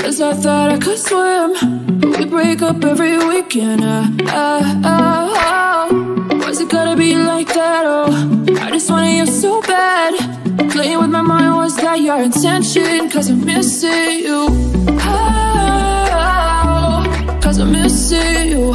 Cause I thought I could swim. We break up every weekend uh, uh, uh, oh. Was it gotta be like that, oh? I just wanted you so bad. Playing with my mind, was that your intention? Cause I'm missing you. Oh, Cause I'm missing you